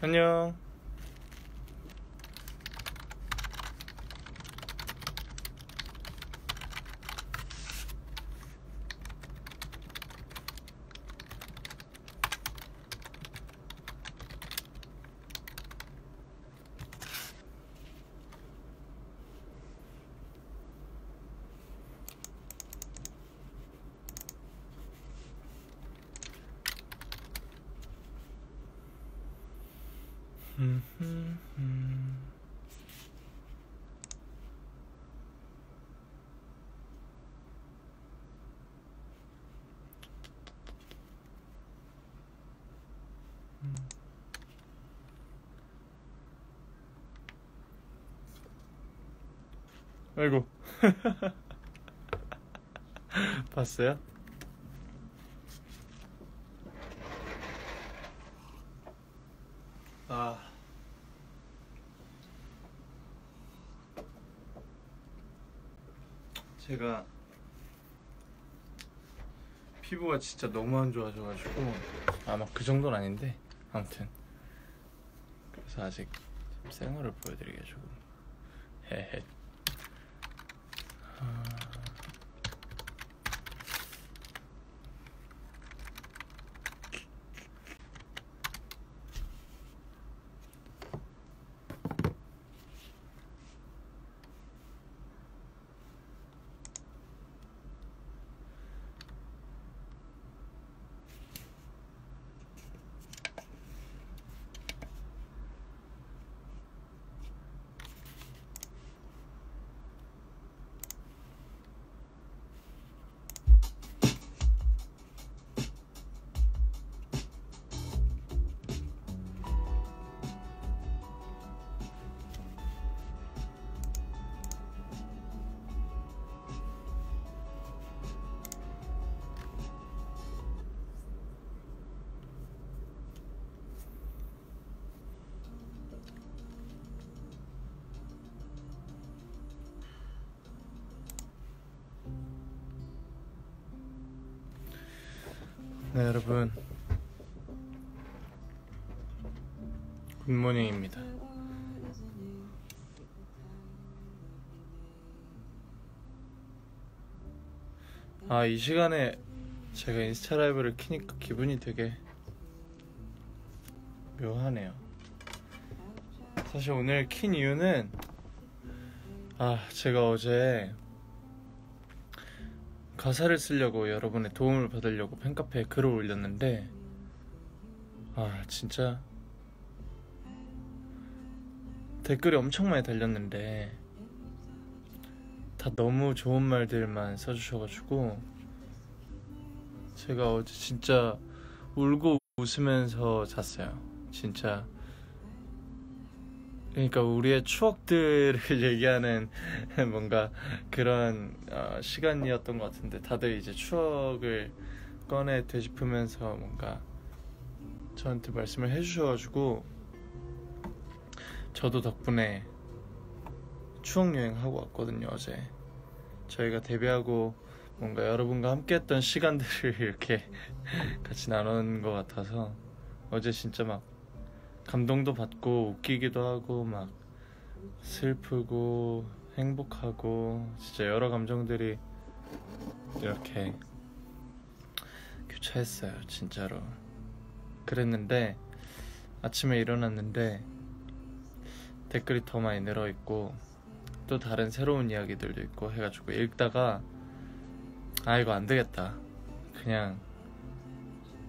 안녕. 음, 음, 음. 아이고. 봤어요? 아. 제가 피부가 진짜 너무 안 좋아져가지고. 아마 그 정도는 아닌데. 아무튼. 그래서 아직 생얼을 보여드리기가 조금 헤헤 아... 네 여러분. Good morning입니다. 아 이 시간에 제가 인스타 라이브를 키니까 기분이 되게 묘하네요. 사실 오늘 킨 이유는 아 제가 어제 가사를 쓰려고 여러분의 도움을 받으려고 팬카페에 글을 올렸는데 아 진짜. 댓글이 엄청 많이 달렸는데 다 너무 좋은 말들만 써주셔가지고 제가 어제 진짜 울고 웃으면서 잤어요. 진짜 그러니까 우리의 추억들을 얘기하는 뭔가 그런 어, 시간이었던 것 같은데 다들 이제 추억을 꺼내 되짚으면서 뭔가 저한테 말씀을 해주셔가지고 저도 덕분에 추억 여행하고 왔거든요 어제. 저희가 데뷔하고 뭔가 여러분과 함께했던 시간들을 이렇게 같이 나눈 것 같아서 어제 진짜 막 감동도 받고 웃기기도 하고 막 슬프고 행복하고 진짜 여러 감정들이 이렇게 교차했어요 진짜로. 그랬는데 아침에 일어났는데 댓글이 더 많이 늘어있고 또 다른 새로운 이야기들도 있고 해가지고 읽다가 아 이거 안되겠다. 그냥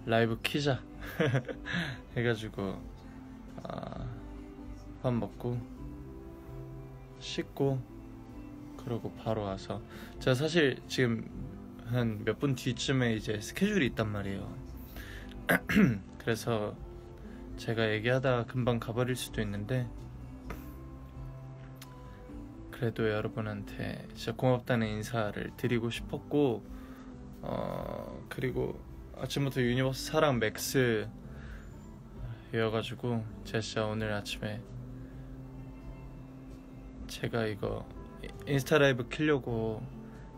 라이브 키자 해가지고 아, 밥 먹고 씻고 그러고 바로 와서 제가 사실 지금 한 몇 분 뒤쯤에 이제 스케줄이 있단 말이에요. 그래서 제가 얘기하다 금방 가버릴 수도 있는데 그래도 여러분한테 진짜 고맙다는 인사를 드리고 싶었고 어 그리고 아침부터 유니버스 사랑 max 이어가지고 제가 진짜 오늘 아침에 제가 이거 인스타 라이브 키려고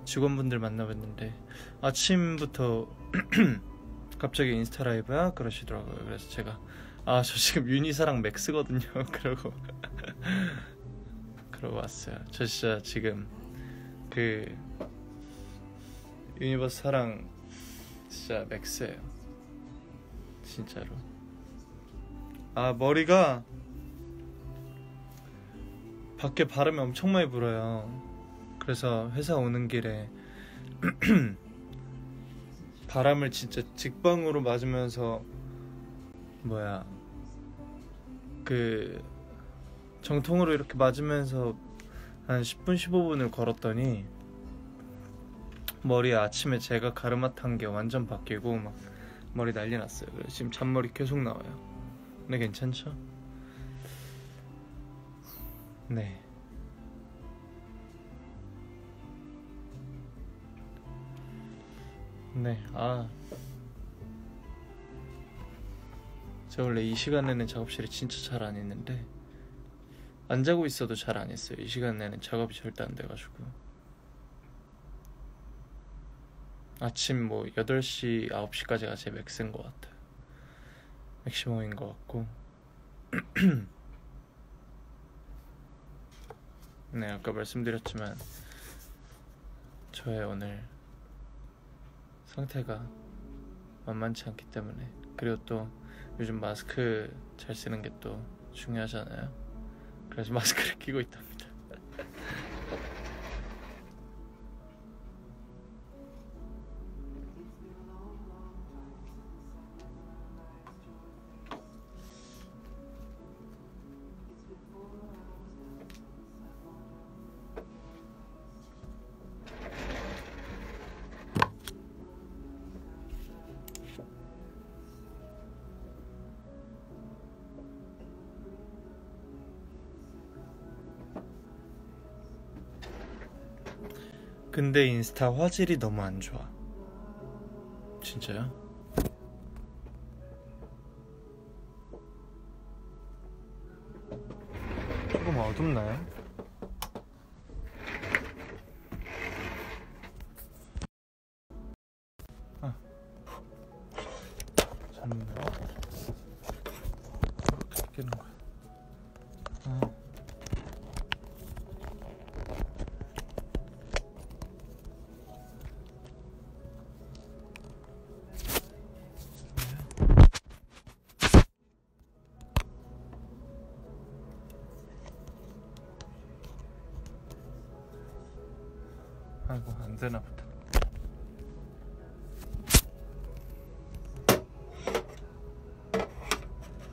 직원분들 만나뵀는데 아침부터 갑자기 인스타 라이브야 그러시더라고요. 그래서 제가 아 저 지금 유니사랑 max거든요. 그러고 그러고 왔어요. 저 진짜 지금 그 유니버스 사랑 진짜 맥스예요. 진짜로. 아 머리가 밖에 바람이 엄청 많이 불어요. 그래서 회사 오는 길에 바람을 진짜 직방으로 맞으면서 뭐야 그 정통으로 이렇게 맞으면서 한 10분 15분을 걸었더니 머리에 아침에 제가 가르마 탄 게 완전 바뀌고 막 머리 난리 났어요. 그래서 지금 잔머리 계속 나와요. 근데 괜찮죠? 네. 네, 아. 제가 원래 이 시간에는 작업실에 진짜 잘 안 있는데, 안 자고 있어도 잘 안 했어요. 이 시간에는 작업이 절대 안 돼가지고. 아침 뭐 8시, 9시까지가 제 max인 것 같아요. 맥시멈인 것 같고. 네, 아까 말씀드렸지만, 저의 오늘 상태가 만만치 않기 때문에 그리고 또 요즘 마스크 잘 쓰는 게 또 중요하잖아요. 그래서 마스크를 끼고 있답니다. 근데 인스타 화질이 너무 안 좋아. 진짜요?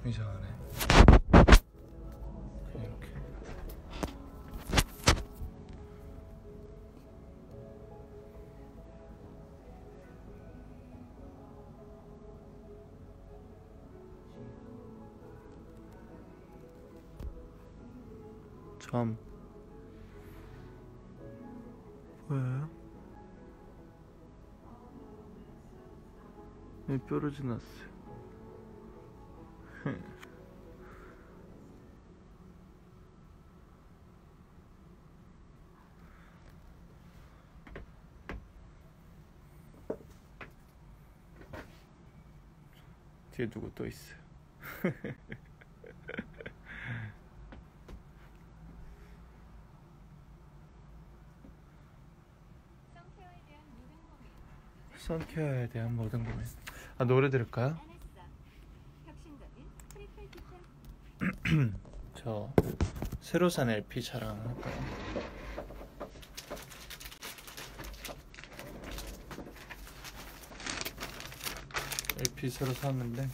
이상하네. 이렇게. 점 보여요? 네, 뾰루지 났어요. 뒤에 누구 또 고민 선케어에 대한 모든 고민. 아 노래 들을까요? 키친 저 새로 산 LP 자랑 할까요? LP 새로 샀는데.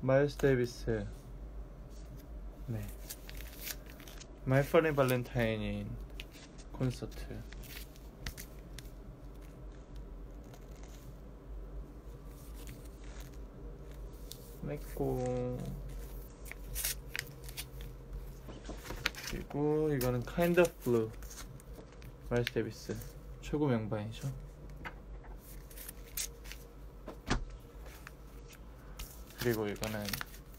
마일스 데이비스. 네. My Funny Valentine in Concert. 냈고 그리고 이거는 Kind of Blue 마일스 데이비스 최고 명반이죠 그리고 이거는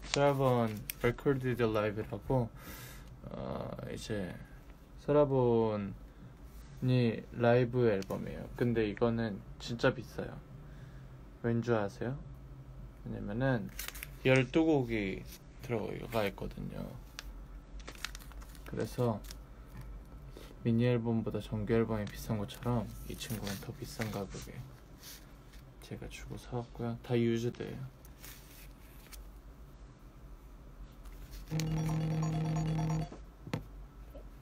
Seven Recorded Live라고 어, 이제 사라 본의 라이브 앨범이에요. 근데 이거는 진짜 비싸요. 왠 줄 아세요? 왜냐면은 12곡이 들어가 있거든요. 그래서 미니 앨범보다 정규 앨범이 비싼 것처럼 이 친구는 더 비싼 가격에 제가 주고 사왔고요. 다 유즈드예요.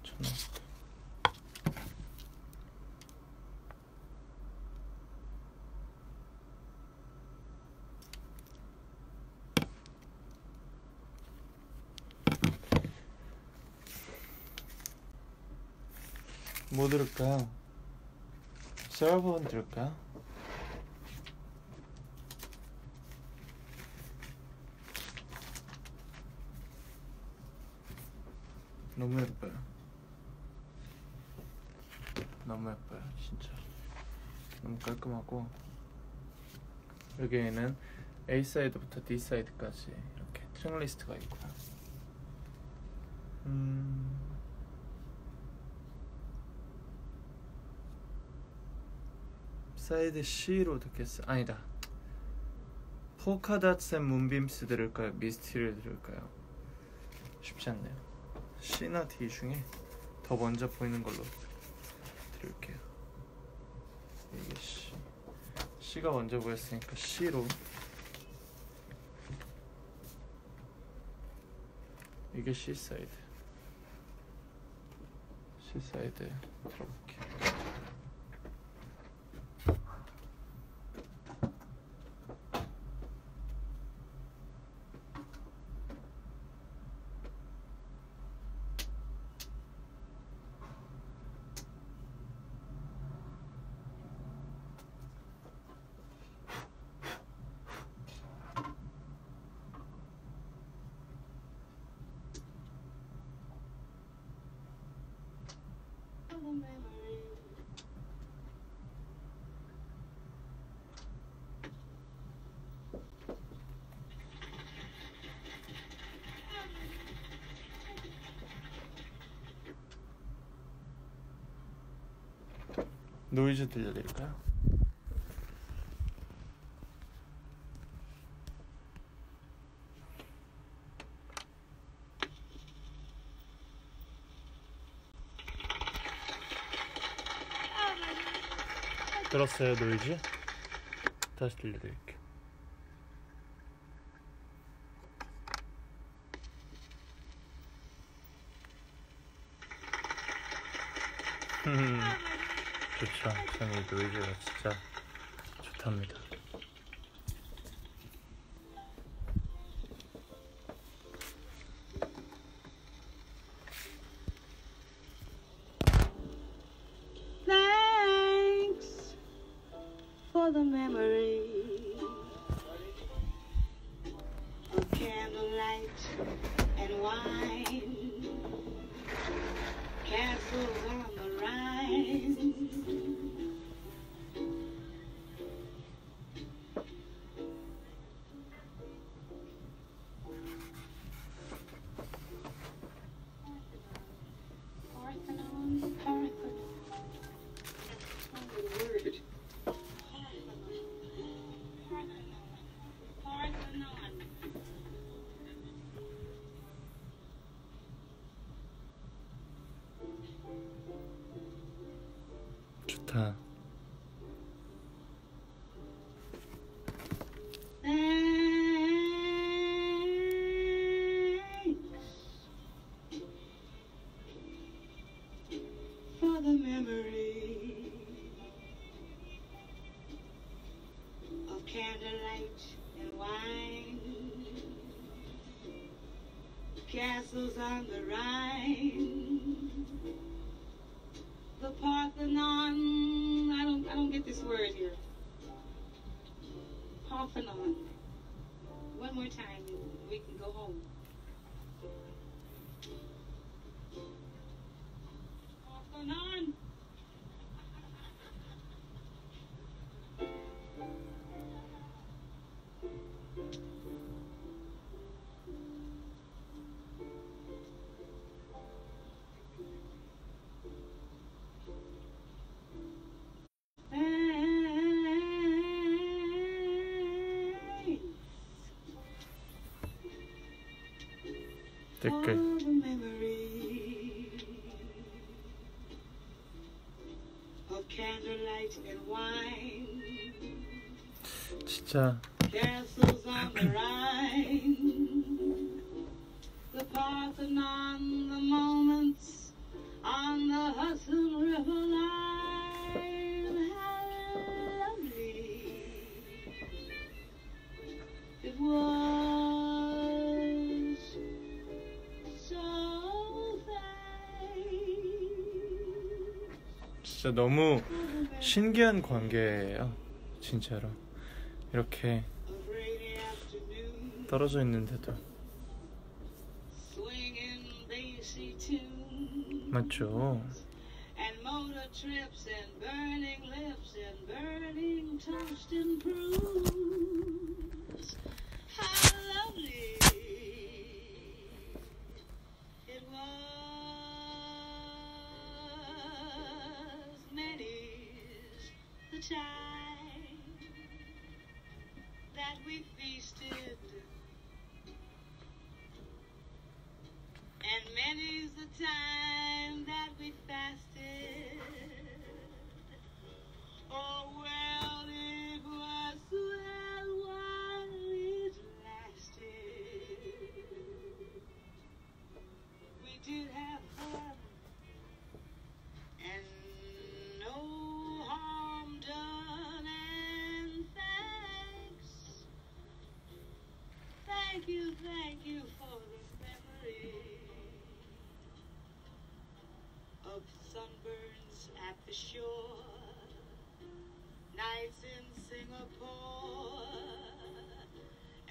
천 원. 뭐 들을까요? 사라 본 들을까요? 너무 예뻐요. 너무 예뻐요, 진짜. 너무 깔끔하고 여기에는 A side부터 D side까지 이렇게 트랙 리스트가 있고요. 음. Side C로 듣겠어. 아니다. Polka Dots and Moonbeams 들을까요? Misty를 들을까요? 쉽지 않네요. C나 D 중에 더 먼저 보이는 걸로 들을게요. 이게 C. C가 먼저 보였으니까 C로. 이게 C 사이드. C 사이드 들어볼게요. 노이즈 들려드릴까요? 들었어요 노이즈? 다시 들려드릴게요. 좋죠. 저는 이 노이즈가 진짜 좋답니다 and wine, castles on the 댓글 for the memory of candlelight and wine, 진짜 너무 신기한 관계예요 진짜로 이렇게 떨어져 있는데도 맞죠 time that we feasted. And many's the time that we fasted. Oh, well, Thank you, thank you for the memory of sunburns at the shore, nights in Singapore,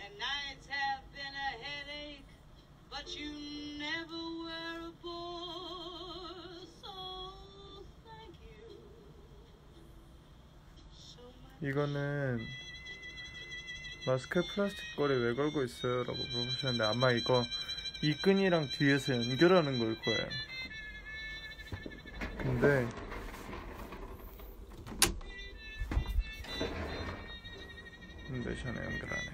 and nights have been a headache, but you never were a bore. So thank you so much. 이거는 마스크에 플라스틱 거리 왜 걸고 있어요? 라고 물어보셨는데 아마 이거 이 끈이랑 뒤에서 연결하는 걸 거예요 근데 근데 전에 연결 안해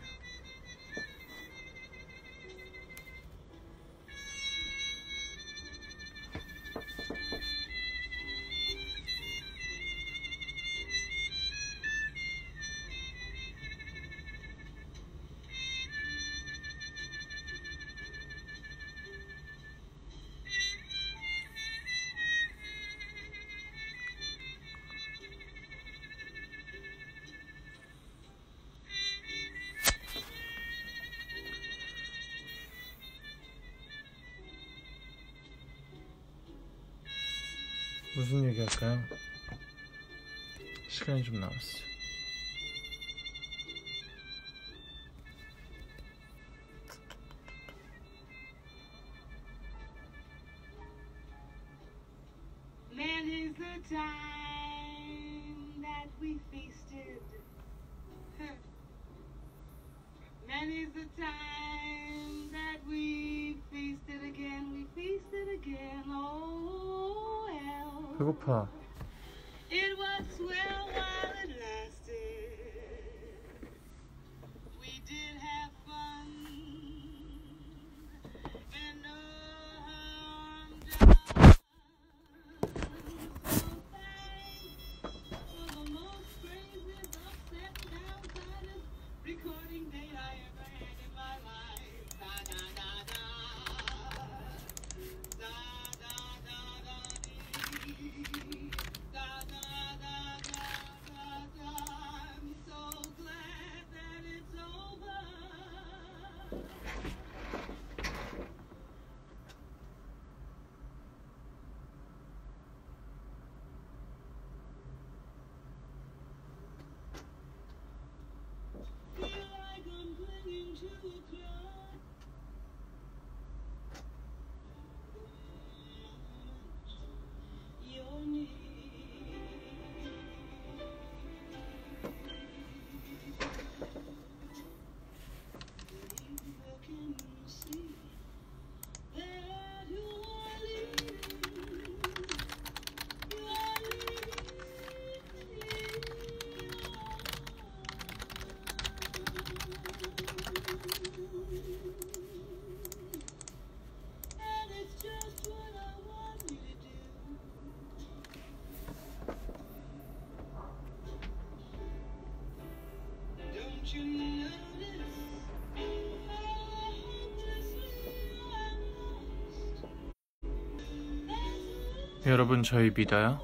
무슨 얘기 할까요? 시간이 좀 남았어요 배고파 you. 여러분 저희 믿어요?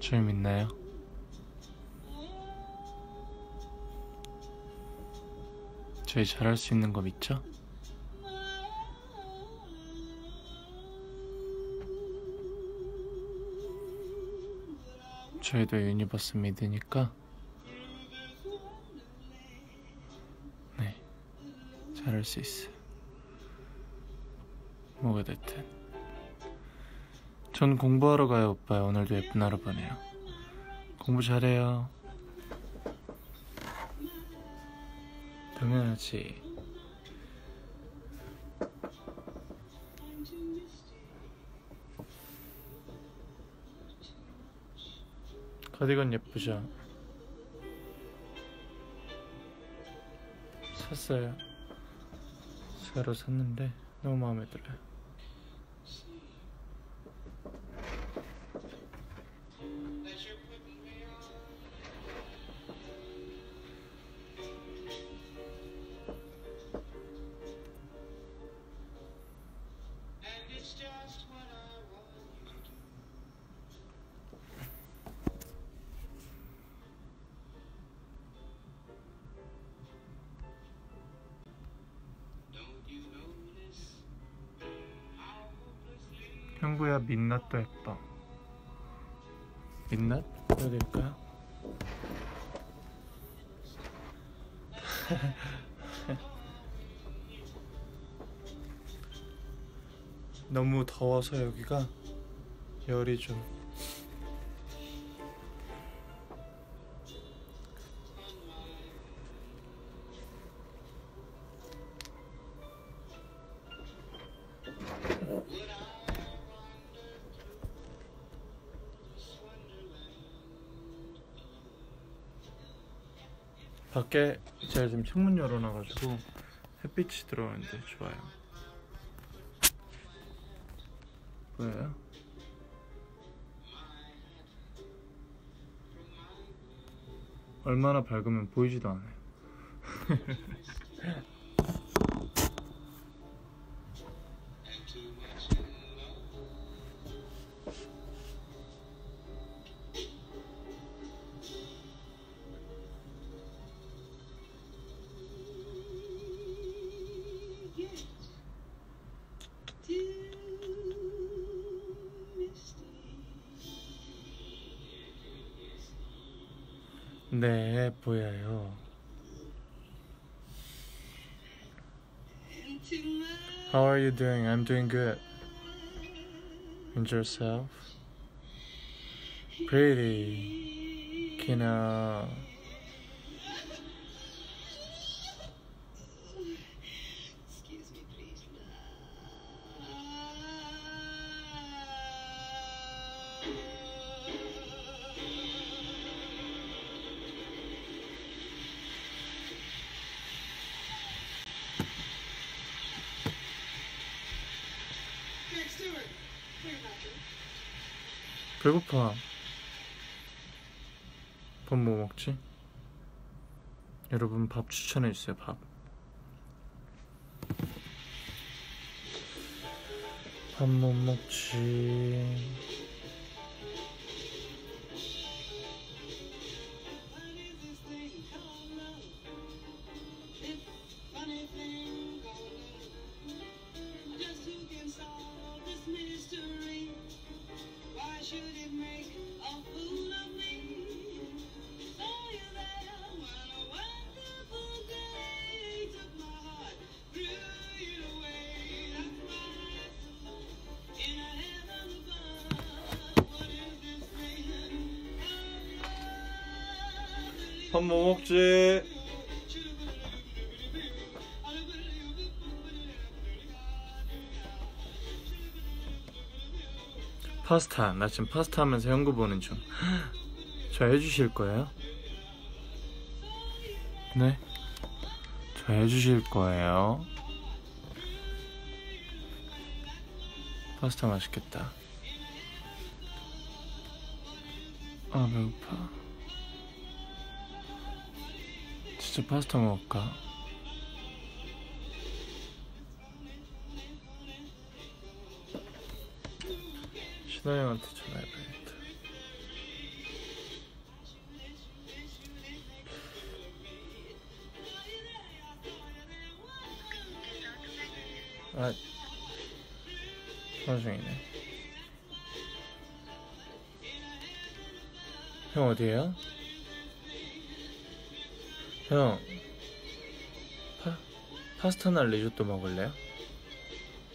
저희 믿나요? 저희 잘할 수 있는 거 믿죠? 저희도 유니버스 믿으니까 잘할 수 있어요 뭐가 됐든. 전 공부하러 가요 오빠. 오늘도 예쁜 하루 보내요. 공부 잘해요. 당연하지. 가디건 예쁘죠? 샀어요 새로 샀는데 너무 마음에 들어요 형구야 민낯도 예뻐 민낯? 보여드릴까요? 너무 더워서 여기가 열이 좀 밖에 제가 지금 창문 열어놔가지고 햇빛이 들어오는데 좋아요. 보여요? 얼마나 밝으면 보이지도 않아요. you doing? I'm doing good. And yourself? Pretty. Kina. 배고파. 밥 뭐 먹지? 여러분 밥 추천해 주세요. 밥. 밥못 먹지. 파스타. 나 지금 파스타 하면서 현구 보는 중. 저 해주실 거예요? 네. 저 해주실 거예요. 파스타 맛있겠다. 아, 배고파. 진짜 파스타 먹을까? 신하 형한테 전화해봐야겠다 아 전화 중이네 형 어디에요? 형 파, 파스타나 리조또 먹을래요?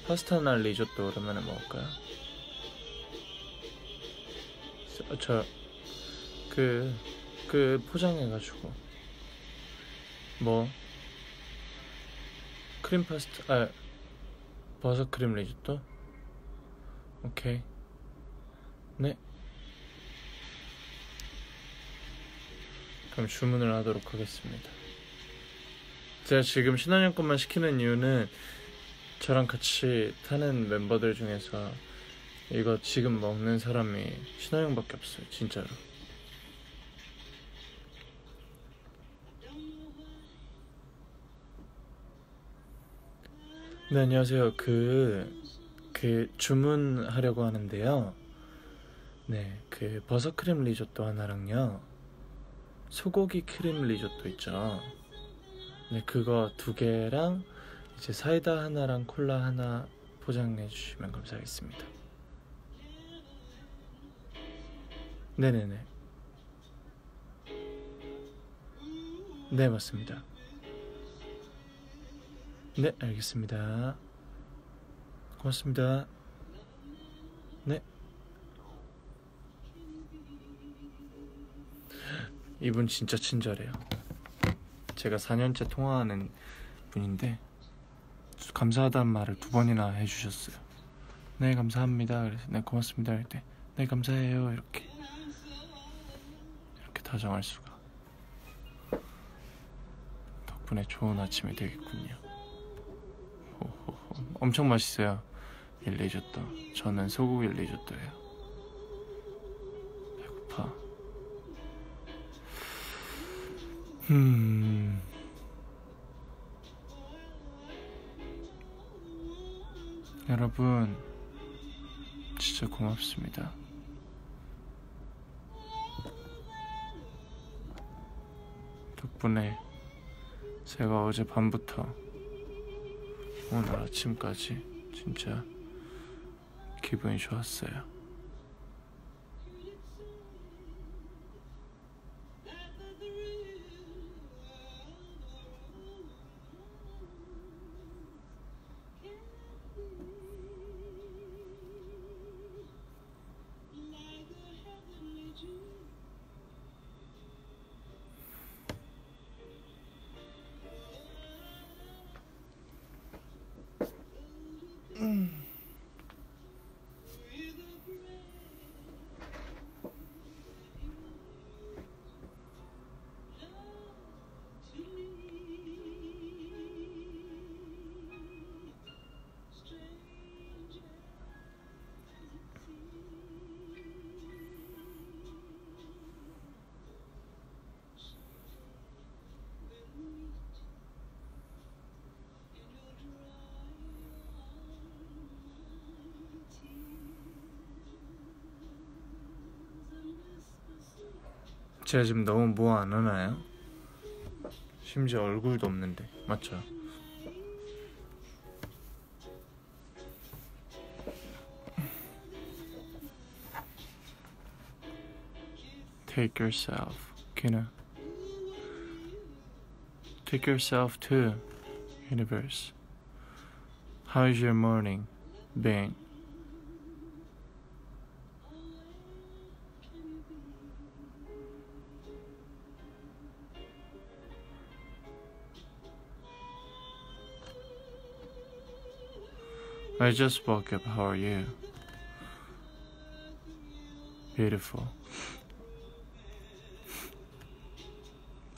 파스타나 리조또 오랜만에 먹을까요? 저그그 포장해가지고. 뭐? 크림 파스타 아 버섯 크림 리조또? 오케이. 네 그럼 주문을 하도록 하겠습니다. 제가 지금 신한형 것만 시키는 이유는 저랑 같이 타는 멤버들 중에서 이거 지금 먹는 사람이 신한형밖에 없어요, 진짜로. 네, 안녕하세요. 그, 그, 주문하려고 하는데요. 네, 그, 버섯크림 리조또 하나랑요. 소고기 크림 리조또 있죠. 네, 그거 두 개랑 이제 사이다 하나랑 콜라 하나 포장해 주시면 감사하겠습니다. 네네네. 네, 맞습니다. 네, 알겠습니다. 고맙습니다. 네. 이분 진짜 친절해요. 제가 4년째 통화하는 분인데 감사하다는 말을 두 번이나 해주셨어요. 네 감사합니다. 그래서 네 고맙습니다 할 때 네 감사해요 이렇게 이렇게 다정할 수가. 덕분에 좋은 아침이 되겠군요. 호호호. 엄청 맛있어요. 이 리조또. 저는 소고기 리조또예요. 음. 여러분, 진짜 고맙습니다. 덕분에 제가 어제 밤부터 오늘 아침까지 진짜 기분이 좋았어요. 제가 지금 너무 뭐 안 하나요? 심지어 얼굴도 없는데 맞죠? Take yourself, Kina. Take yourself to universe. How is your morning been? I just woke up. How are you? Beautiful.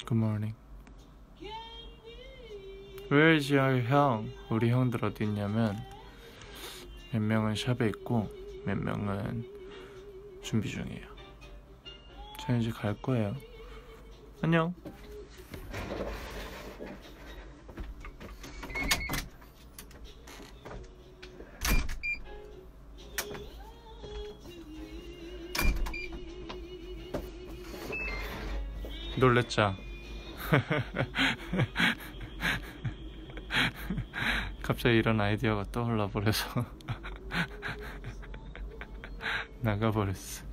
Good morning. Where is your 형? 우리 형들 어디 있냐면 몇 명은 샵에 있고 몇 명은 준비 중이에요. 저 이제 갈 거예요. 안녕. 놀랬죠? 갑자기 이런 아이디어가 떠올라 버려서 나가버렸어.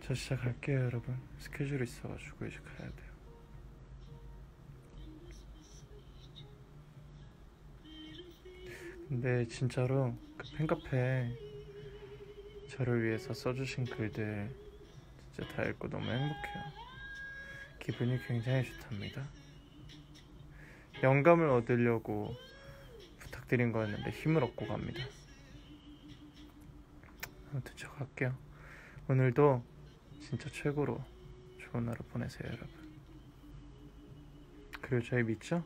저 갈게요, 여러분. 스케줄이 있어가지고 이제 가야 돼요. 근데 진짜로 그 팬카페 저를 위해서 써주신 글들 진짜 다 읽고 너무 행복해요. 기분이 굉장히 좋답니다. 영감을 얻으려고 부탁드린 거였는데 힘을 얻고 갑니다. 아무튼 저 갈게요. 오늘도 진짜 최고로 좋은 하루 보내세요, 여러분. 그리고 저희 믿죠?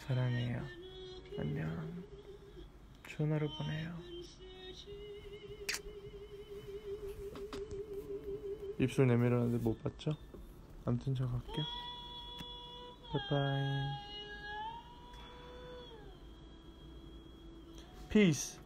사랑해요. 안녕. 좋은 하루 보내요. 입술 내밀었는데 못 봤죠? 아무튼 저 갈게요. 바이바이. Peace.